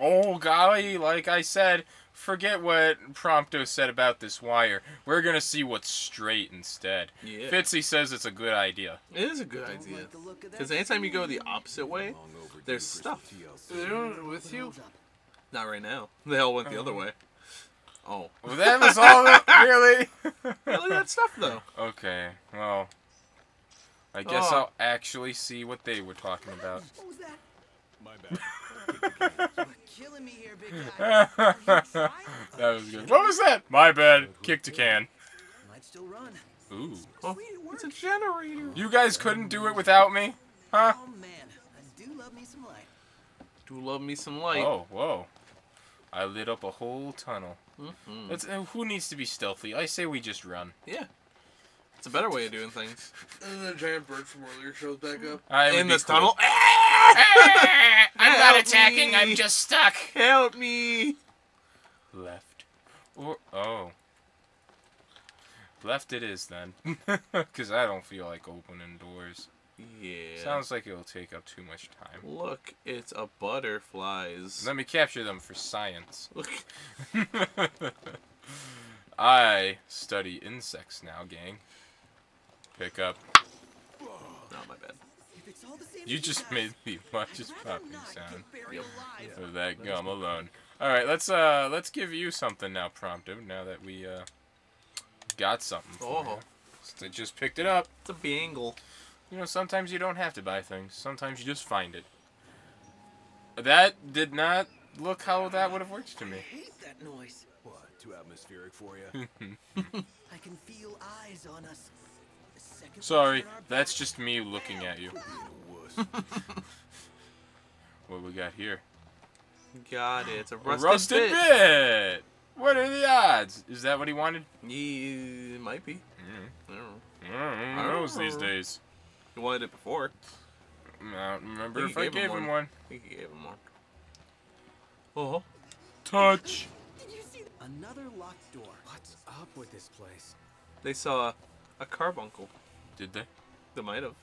Oh golly, like I said, forget what Prompto said about this wire. We're gonna see what's straight instead. Yeah. Fitzy says it's a good idea. It is a good idea. Because anytime you go the opposite way, there's stuff. They're doing it with you? Not right now. They all went the other way. Oh. Well, that was all. the- really? Hey, look at that stuff, though. Okay. Well, I guess Oh. I'll actually see what they were talking about. What was that? My bad. You're killing me here, big guy. that was good. What was that? My bad. Kicked a can. Might still run. Ooh. Oh, it's a generator. You guys couldn't do it without me? Huh? Oh man, I do love me some light. Do love me some light. Oh, whoa. I lit up a whole tunnel. Mhm. Let's, uh, who needs to be stealthy? I say we just run. Yeah. It's a better way of doing things. And then the giant bird from earlier shows back up. I In this cool. tunnel. I'm not attacking, me. I'm just stuck. Help me. Left. Or, oh. Left it is then. Because I don't feel like opening doors. Yeah. Sounds like it'll take up too much time. Look, it's a butterflies. Let me capture them for science. Look. I study insects now, gang. Pick up. Not my bad. If it's all the same You just made the muchest I'd popping sound get buried for that gum alone. All right, let's uh let's give you something now, Prompto. Now that we uh got something. For Oh. you. So I just picked it up. It's a bangle. You know, sometimes you don't have to buy things. Sometimes you just find it. That did not look how that would have worked to I me. hate that noise. What? Too atmospheric for you? I can feel eyes on us. The second Sorry, we turn our that's just me looking at you. Being a wuss. What we got here? Got it. It's a A rusted, rusted bit. bit. What are the odds? Is that what he wanted? Yeah, it might be. Mm. I don't know. Mm, who knows these days? He wanted it before. I don't remember think if you I gave him gave him one. I think he gave him one. Oh. Touch. Did you see another locked door? What's up with this place? They saw a carbuncle. Did they? They might have.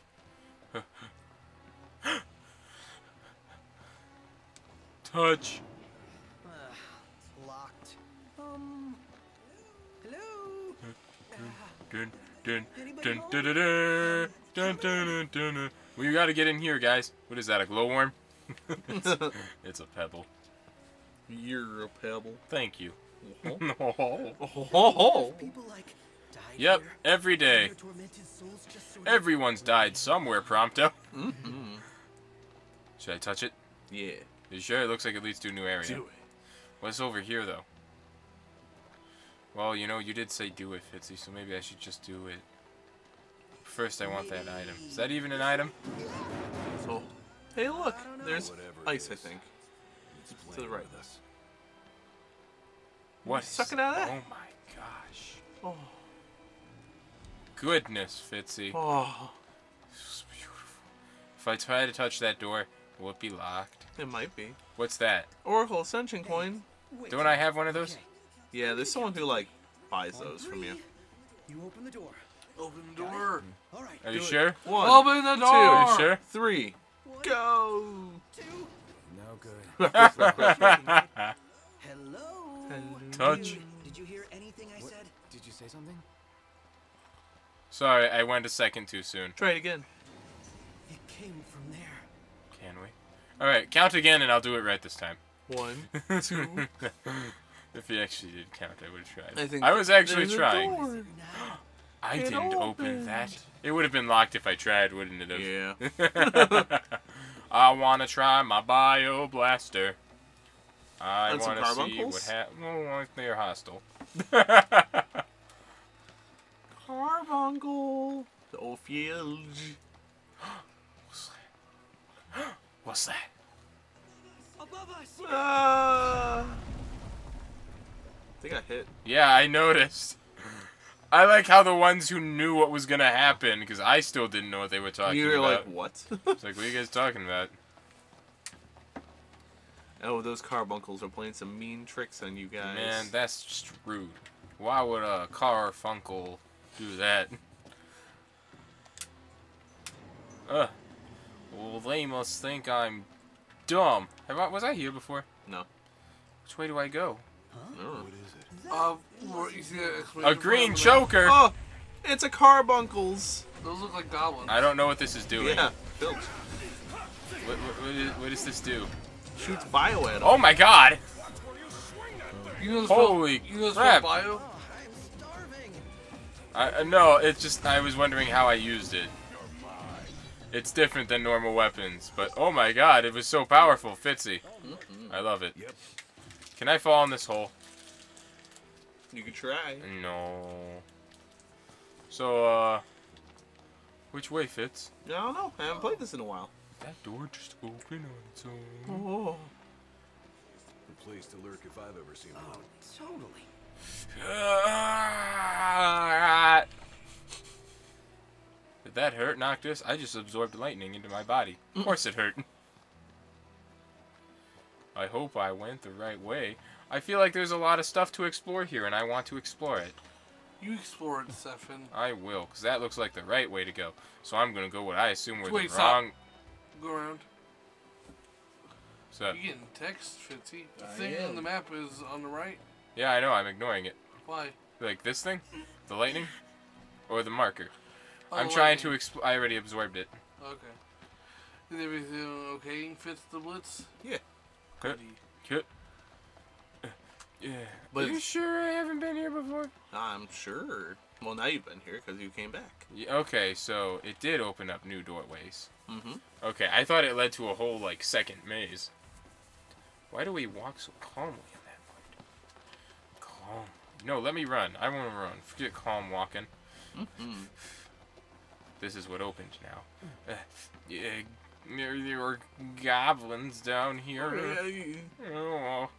Touch. Uh, locked. Um. Hello. Dun, dun, Anybody dun, home? dun, dun, dun, dun, dun, dun, dun, dun. We gotta get in here, guys. What is that? A glowworm? it's, it's a pebble. You're a pebble. Thank you. Oh, oh. People like died Yep, every day. Their tormented souls just sort of- Everyone's died somewhere, Prompto. Mm-hmm. Should I touch it? Yeah. You sure? It looks like it leads to a new area. Do it. What's over here, though? Well, you know, you did say do it, Fitzy, so maybe I should just do it. First, I want that item. Is that even an item? So, hey, look. There's ice, I think. It's the right. with us. What? Suck it out of that. Oh my gosh. Oh. Goodness, Fitzy. Oh. This is beautiful. If I try to touch that door, will it be locked? It might be. What's that? Oracle Ascension coin. Wait. Don't I have one of those? Okay. Yeah, there's someone who, like, buys those from you. You open the door. Open the door. All right. Are you sure? One, Open the door. Are you sure? three, One, go! two. No good. Hello. Touch. Did you hear anything I What? said? Did you say something? Sorry, I went a second too soon. Try it again. It came from there. Can we? Alright, count again and I'll do it right this time. One, two. if he actually did count, I would have tried. I think I was actually there's a trying. door. Now, I It didn't open that. It would have been locked if I tried, wouldn't it have? Yeah. I want to try my bio blaster. I And some want to see what carbuncles? happens. Well, oh, they're hostile. Carbuncle. The Ophielge. What's that? above us. Ah. They got hit. Yeah, I noticed. I like how the ones who knew what was gonna happen, because I still didn't know what they were talking you were about. like, what? It's like, what are you guys talking about? oh, those carbuncles are playing some mean tricks on you guys. Man, that's just rude. Why would a carbuncle do that? Ugh. Well, they must think I'm dumb. Have I, was I here before? No. Which way do I go? No. Uh, more, you see that A green point on the map? choker. Oh, it's a carbuncles. Those look like goblins. I don't know what this is doing. Yeah, Filch What, what, what, is, what does this do? shoots bio at him. Oh my god! You know this Holy you know this crap. bio? I'm starving. I, uh, no, it's just I was wondering how I used it. It's different than normal weapons, but oh my god, it was so powerful, Fitzy. I love it. Yep. Can I fall in this hole? You could try. No. So, uh, which way fits? I don't know. I haven't played this in a while. That door just open on its own. Oh. The place to lurk if I've ever seen one. Oh, Totally. Did that hurt, Noctis? I just absorbed lightning into my body. Of course it hurt. I hope I went the right way. I feel like there's a lot of stuff to explore here, and I want to explore it. You explore it, Stefan. I will, because that looks like the right way to go. So I'm going to go what I assume were Wait, the stop. wrong... Go around. So, You getting text, Fitzy? The I thing am. on the map is on the right. Yeah, I know, I'm ignoring it. Why? Like this thing? The lightning? Or the marker? Oh, I'm the trying to lightning. I already absorbed it. Okay. Is everything okay? Fits the blitz? Yeah. Good. Good. Yeah. But Are you sure I haven't been here before? I'm sure. Well, now you've been here because you came back. Yeah, okay, so it did open up new doorways. Mm-hmm. Okay, I thought it led to a whole, like, second maze. Why do we walk so calmly on? Calm. No, let me run. I want to run. Forget calm walking. Mm-hmm. This is what opened now. Uh, yeah, there, there were goblins down here. Oh,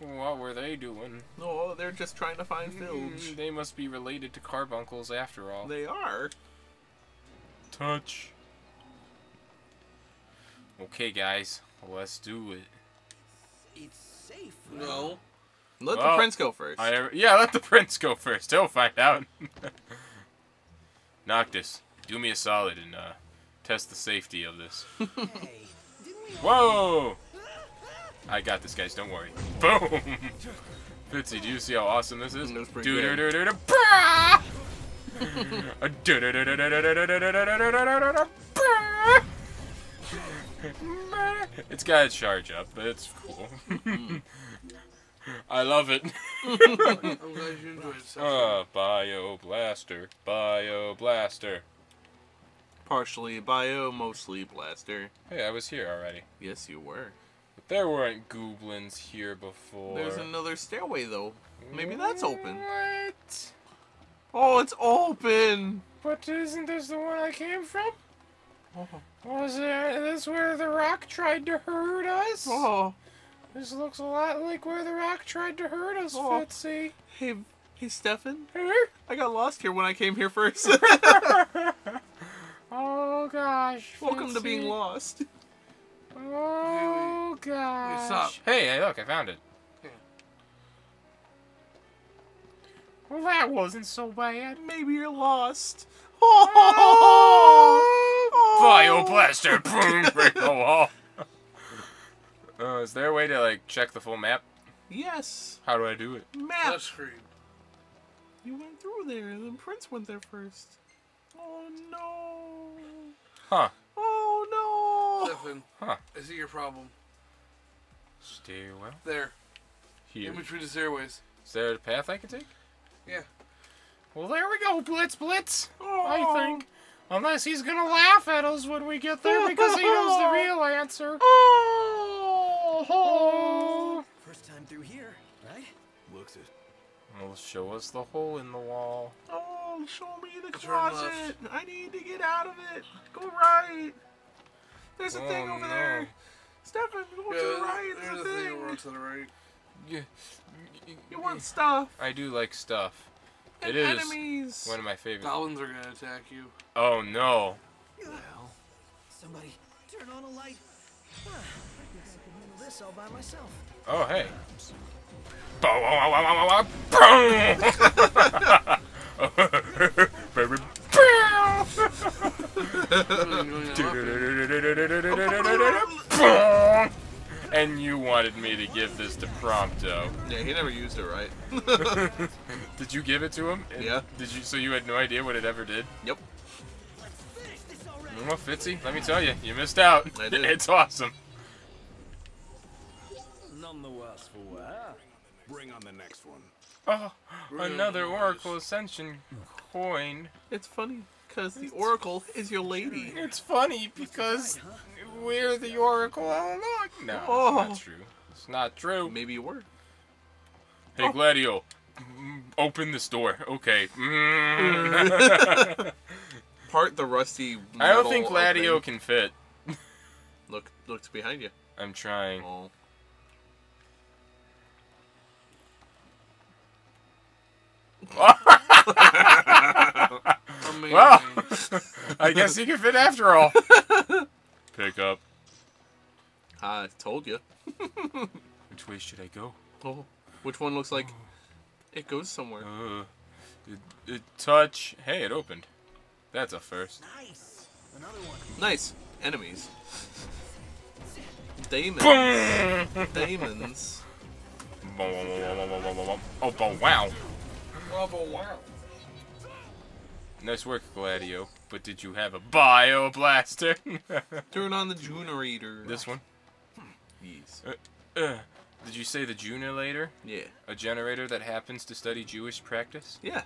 what were they doing? Oh, they're just trying to find Filch. Mm, They must be related to carbuncles after all. They are. Touch. Okay, guys, let's do it. It's safe. No. Let well, the prince go first. I, yeah, let the prince go first. He'll find out. Noctis, do me a solid and uh, test the safety of this. Whoa! I got this, guys. Don't worry. Boom! Fitzy, do you see how awesome this is? It's got its charge up, but it's cool. I love it. I'm glad you enjoyed it. Uh, Bio Blaster. Bio Blaster. Partially bio, mostly blaster. Hey, I was here already. Yes, you were. But there weren't goblins here before. There's another stairway though. Maybe that's open. What? Oh, it's open. But isn't this the one I came from? Oh, Was it this where the rock tried to hurt us? oh. This looks a lot like where the rock tried to hurt us, Oh. Fitzy. Hey, hey, Stefan. Huh? I got lost here when I came here first. oh gosh. Welcome to being lost. Oh gosh. stop. Hey, hey, look, I found it. Yeah. Well, that wasn't so bad. Maybe you're lost. Oh! oh. Bio blaster, boom, break the wall. Uh, is there a way to like check the full map? Yes, How do I do it? map. Touch screen. You went through there, and then Prince went there first. Oh no! Huh? Oh no! Stefan, Huh? Is it your problem. Stay Stairwell There. here. In between the stairways. Is there a path I can take? Yeah. Well, there we go, Blitz Blitz. I Oh. think. Unless he's gonna laugh at us when we get there because he knows the real answer. Oh. Show us the hole in the wall. Oh, show me the Turn closet. I need to get out of it. Go right. There's a oh, thing Oh, over no. there. Stefan, go to the right. there's There's a a thing thing. over to the right. Yeah. You want stuff. I do like stuff. And It is enemies. one of my favorite. Goblins are gonna attack you. Oh no. Well, Somebody turn on a light. I guess I can handle this all by myself. Oh hey. Baby. Really enjoying that weapon. Boom. give this to Prompto. Yeah, he never used it right. Did you give it to him? And Yeah. Did you? So you had no idea what it ever did? yep. Well, Fitzy, let me tell you, you missed out. I did. it's awesome. None the worse for wear. Bring on the next one. Oh, another Oracle Ascension coin. It's funny because the Oracle is your lady. It's funny because we're the Oracle all along. No, Oh. it's not true. It's not true. Maybe you were. Hey, Gladio, mm, open this door. Okay. Mm. Part the rusty. I don't think Gladio opening. can fit. Look, look behind you. I'm trying. Oh. Well, I guess he can fit after all. Pick up. I told you. Which way should I go? Oh, which one looks like it goes somewhere? Uh, it, it touch. Hey, it opened. That's a first. Nice. Another one. Nice enemies. Demons. Boom! Damons. Oh, wow. Nice work, Gladio. But did you have a bio blaster? Turn on the generator. this one. Hmm. Yes. Uh, uh, did you say the Junilator? Yeah. A generator that happens to study Jewish practice Yeah.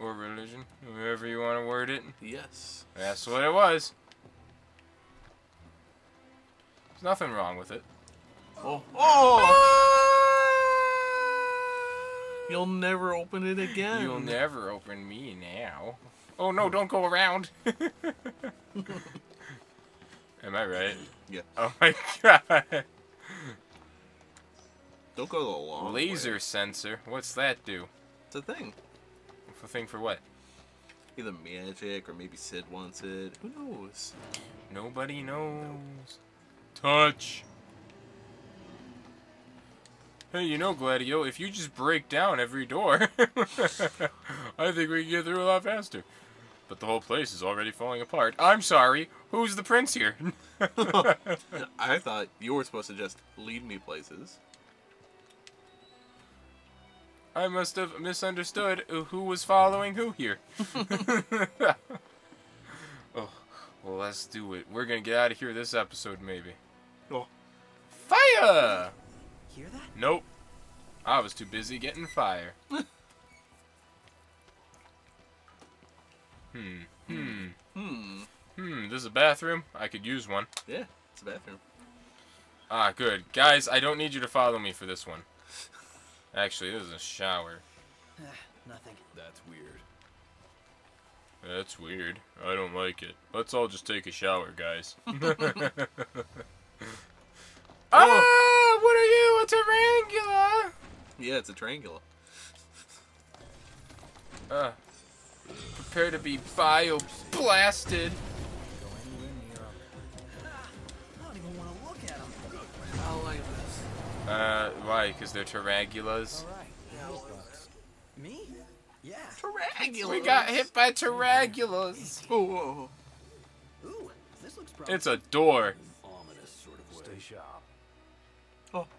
or religion, however you want to word it. Yes. That's what it was. There's nothing wrong with it. Oh. Oh! Ah! You'll never open it again. You'll never open me now. Oh no, don't go around. Am I right? Yeah. Oh my god. Don't go the long Laser way. sensor. What's that do? It's a thing. A thing for what? Either magic or maybe Cid wants it. Who knows? Nobody knows. Touch. Hey, you know, Gladio, if you just break down every door, I think we can get through a lot faster. But the whole place is already falling apart. I'm sorry. Who's the prince here? I thought you were supposed to just lead me places. I must have misunderstood uh, who was following who here. oh, well, let's do it. We're gonna get out of here this episode, maybe. Oh. Fire! Hear that? Nope. I was too busy getting fire. hmm. Hmm. Hmm. Hmm. This is a bathroom. I could use one. Yeah, it's a bathroom. Ah, good. Guys, I don't need you to follow me for this one. Actually, this is a shower. Nothing. That's weird. That's weird. I don't like it. Let's all just take a shower, guys. ah, what are you? A tarantula? Yeah, it's a triangular. Uh, prepare to be bio blasted. Go anywhere near 'em. I don't even want to look at them. I like this. Uh, why? Because they're tarantulas. All right. Me? Yeah. Triangular. We got hit by tarantulas. Oh, whoa, whoa. Ooh, this looks promising. It's a door. Ominous sort of way. Stay sharp.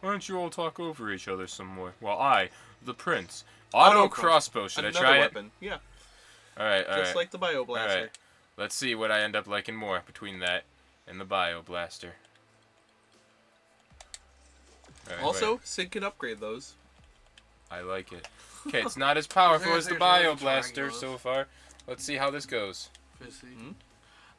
Why don't you all talk over each other some more? While I, the prince, auto, Auto crossbow. Should Another I try weapon. Yeah. All right, all right. just like the bio blaster. Alright. Let's see what I end up liking more between that and the bio blaster. Alright, Also, wait. Cid can upgrade those. I like it. Okay, it's not as powerful as the bio blaster so far. Let's see how this goes. Fitzy. Hmm?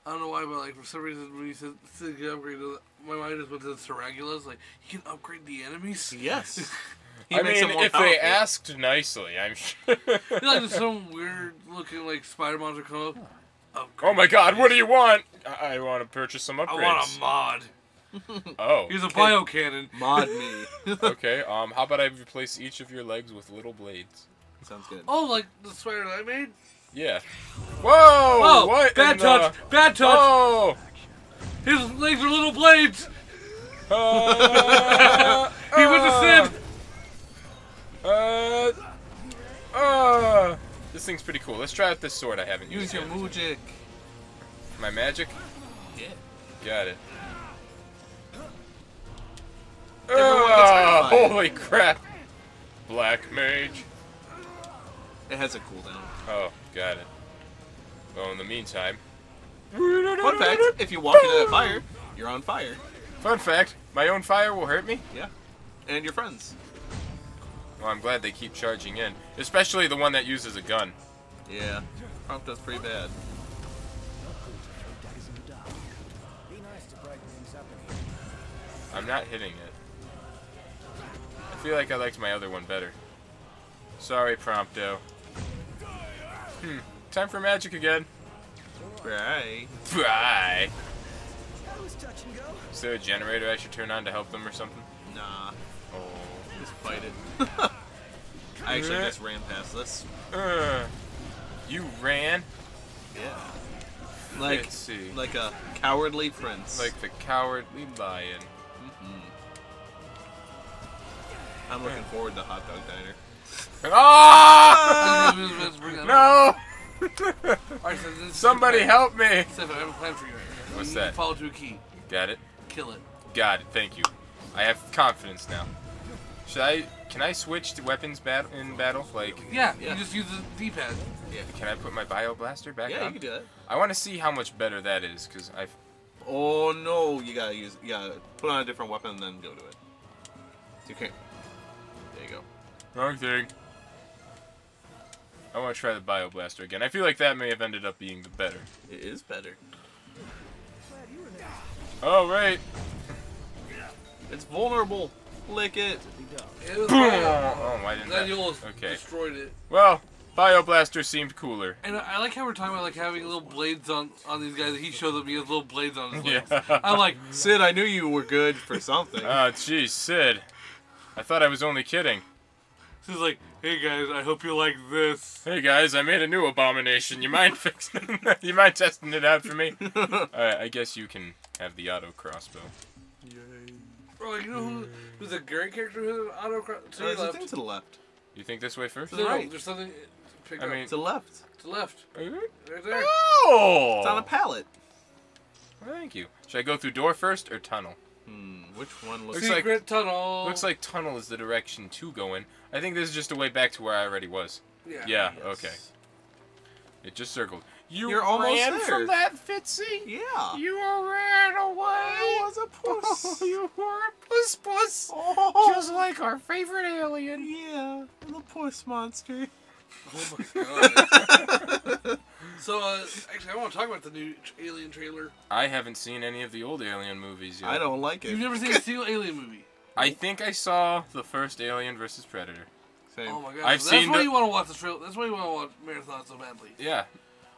I don't know why, but like for some reason when you said said you upgrade, my mind just went to the Tarantulas. Like you can upgrade the enemies. Yes. He I makes mean, them more if they asked nicely, I'm sure. You know, like some weird looking like spider monster come up. Upgrade oh my god, what do you want? I, I want to purchase some upgrades. I want a mod. Oh. He's a bio cannon. Mod me. okay, um, how about I replace each of your legs with little blades? Sounds good. Oh, like the spider that I made. Yeah. Whoa! Oh, what? bad the- touch! Bad touch! Oh! His legs are little blades. Uh, He was a Cid. Uh, uh, this thing's pretty cool. Let's try out this sword I haven't used Use your yet. Mujic. My magic? Yeah. Got it. That Holy crap! Black mage. It has a cooldown. Oh, got it. Well, in the meantime. Fun fact: if you walk into that fire, you're on fire. Fun fact: my own fire will hurt me. Yeah, and your friends. Well, I'm glad they keep charging in, especially the one that uses a gun. Yeah, Prompto's pretty bad. Be nice to brighten things up in here. I'm not hitting it. I feel like I liked my other one better. Sorry, Prompto. Hmm. Time for magic again. Right. Bye. That was touch and go. Is there a generator I should turn on to help them or something? Nah, Oh. just fight it. I actually just ran past this. Uh, you ran? Yeah. Like, Let's see. like a cowardly prince. Like the cowardly lion. I'm looking forward to Hot Dog Diner. Ah! Let's bring that up. no! Alright, so this is Somebody help me! Stefan, I have a plan for you. What's that? Follow to a key. Got it. Kill it. Got it. Thank you. I have confidence now. Should I? Can I switch to weapons bat in battle? Like, Yeah, Yeah. you just use the D-pad. Yeah. can I put my bio blaster back Yeah, you can do that. I want to see how much better that is, cause I've. Oh no, you gotta use, gotta put on a different weapon and then go to it. You can't. There you go. Wrong thing. I want to try the bio blaster again. I feel like that may have ended up being the better. It is better. Glad you were there. Oh right. It's vulnerable. Lick it. It Boom! fine. Oh, why didn't Then that? Okay. destroyed it. Well, bio blaster seemed cooler. And I I like how we're talking about like having little blades on on these guys. He showed that he has little blades on his legs. Yeah. I'm like, Cid, I knew you were good for something. Ah, oh, jeez, Cid. I thought I was only kidding. This is like, hey guys, I hope you like this. Hey guys, I made a new abomination. You mind fixing? It? You mind testing it out for me? Alright, I guess you can have the auto crossbow. Or like, you know who, who's a great character who has an auto crossbow? to There's a thing to the left. You think this way first? To the right. there's something to pick I up. mean- To the left. to the left, right there. Oh! It's on a pallet. Thank you. Should I go through door first or tunnel? Hmm, which one looks Looks like- Secret tunnel. Looks like tunnel is the direction to go in. I think this is just a way back to where I already was. Yeah. Yeah, Yes. okay. It just circled. You You're almost ran there. from that, Fitzy? Yeah. You ran away. I was a puss. you were a puss puss. Oh. Just like our favorite alien. Yeah, the puss monster. Oh my god. so, uh, actually, I want to talk about the new Alien trailer. I haven't seen any of the old Alien movies yet. I don't like it. You've never seen a single Alien movie. I think I saw the first Alien versus Predator. Same. Oh my god. I've that's seen why the- you want to watch the trailer. That's why you want to watch Marathon so badly. Yeah,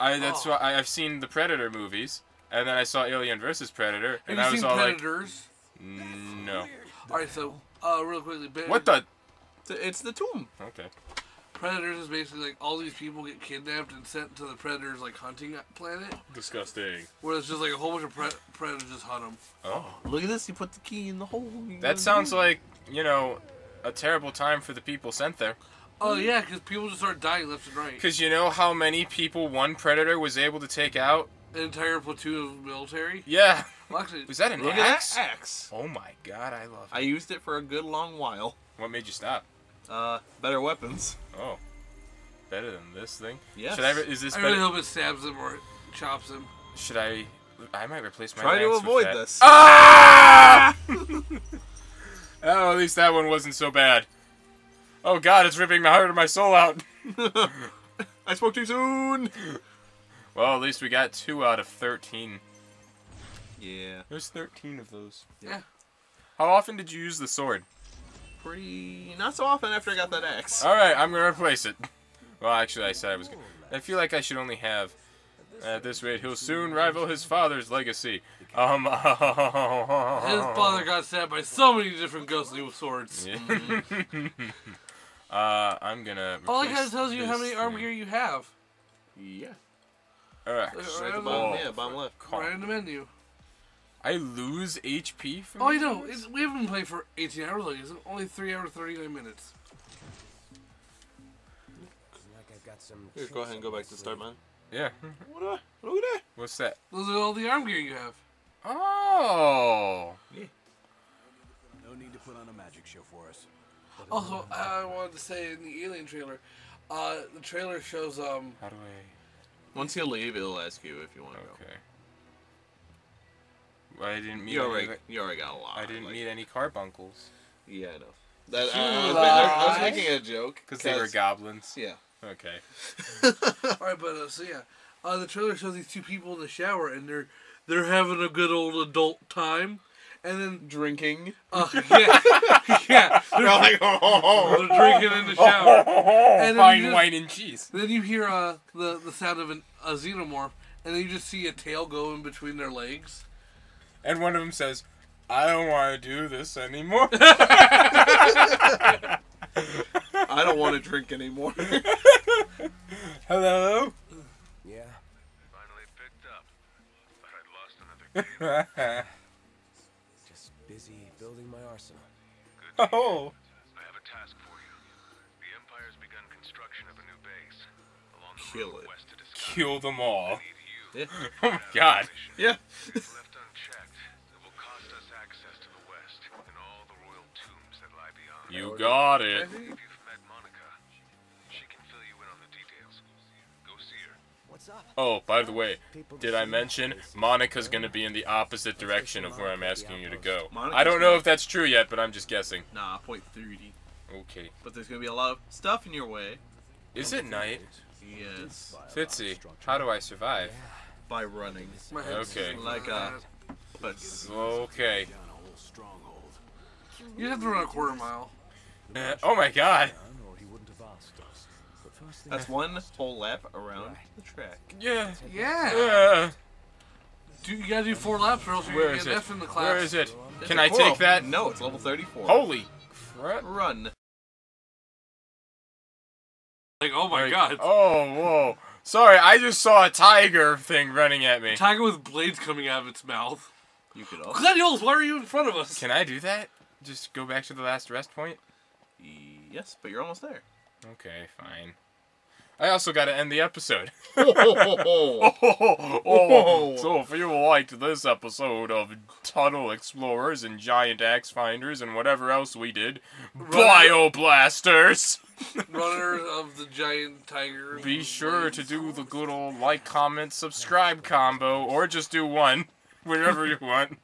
I that's Oh. why I, I've seen the Predator movies, and then I saw Alien versus Predator, Have and you I was seen all Predators? like, "Mm, no. Alright, so, uh, real quickly. Ba- What the? It's- It's the tomb. Okay. Predators is basically like all these people get kidnapped and sent to the Predators, like, hunting planet, Disgusting. where it's just like a whole bunch of pre- Predators just hunt them. Oh, Look at this. You put the key in the hole. That sounds like you know a terrible time for the people sent there. Oh, yeah, because people just start dying left and right. Cause you know how many people one Predator was able to take out? An entire platoon of military. Yeah. Well, actually, Was that an Look axe? at that axe. Oh my god, I love it. I used it for a good long while. What made you stop? Uh, better weapons. Oh, better than this thing. Yes. Should I? Re- is this I better? really hope it stabs him or chops him. Should I? I might replace my. Try to lance with avoid this. Ah! oh, at least that one wasn't so bad. Oh god, it's ripping my heart and my soul out. I spoke too soon. Well, at least we got two out of thirteen. Yeah, There's thirteen of those. Yeah. How often did you use the sword? Pretty not so often after I got that axe. All right, I'm gonna replace it. Well, actually, I said I was. Gonna. I feel like I should only have. At this rate, he'll soon rival his father's legacy. Um. His father got stabbed by so many different ghostly swords. Yeah. uh, I'm gonna. All I replace gotta tells you how many arm gear you have. Yeah. Alright. Right Right at the on bottom. Oh. Yeah, bottom left. Call. Right in the menu. I lose HP from Oh, I know. It's, we haven't played for 18 hours. Like, it's only 3 hours 39 minutes. Like I've got some Here, go ahead and go back to start man. Yeah. What? Look at that. What's that? Those are all the arm gear you have. Oh. No need to put put on a magic show for us. Also, I wanted to say in the Alien trailer, uh, the trailer shows um How do I? Once you leave, it'll ask you if you want to go. Okay. Well, I didn't meet. You any, already, you already got a lot. I didn't like- meet any carbuncles Yeah, I know. That, I, I, was, I was making a joke because they were goblins. Yeah. Okay. All right, but uh, so yeah, uh, the trailer shows these two people in the shower and they're they're having a good old adult time, and then Drinking. uh, yeah, yeah, They're like, oh, they're drinking in the shower. And then Fine just- wine and cheese. Then you hear uh, the the sound of an, a xenomorph, and then you just see a tail go in between their legs. And one of them says, "I don't want to do this anymore." I don't want to drink anymore. Hello. Yeah. Finally picked up. But I'd lost another kid. Just busy building my arsenal. oh. I have a task for you. The Empire's begun construction of a new base. Along the Kill road it. west to Discovery. Kill them all. Yeah. Oh my god. Yeah. Her. got it. Oh, by the way, did I mention Monica's gonna be in the opposite direction of where I'm asking you to go? I don't know if that's true yet, but I'm just guessing. Nah, point 30. Okay. But there's gonna be a lot of stuff in your way. Is it night? Yes. Fitzy, how do I survive? By running. Okay. Like, a... Uh, but Okay. Down a whole stronghold. you have to run a quarter mile. Uh, oh my god. Or he wouldn't have asked us. But first thing that's one whole lap around the track. Yeah. Yeah. Uh, Do you gotta do four laps or else you're where gonna is get it? F in the class. Where is it? Is Can I coral? take that? No, it's level 34. Holy crap. Run. Like, oh my Like, god. Oh, whoa. Sorry, I just saw a tiger thing running at me. Tiger with blades coming out of its mouth. You could also. Gladiolus, why are you in front of us? Can I do that? Just go back to the last rest point? Yes, but you're almost there. Okay, fine. I also got to end the episode. oh, oh, oh, oh. so if you liked this episode of Tunnel Explorers and Giant Axe Finders and whatever else we did, Bioblasters! Runner of the giant tiger. Be sure to do the good old like, comment, subscribe combo, or just do one, wherever you want.